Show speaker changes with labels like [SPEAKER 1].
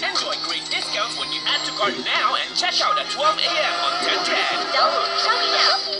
[SPEAKER 1] Enjoy great discounts when you add to cart now and check out at 12 a.m. on
[SPEAKER 2] 10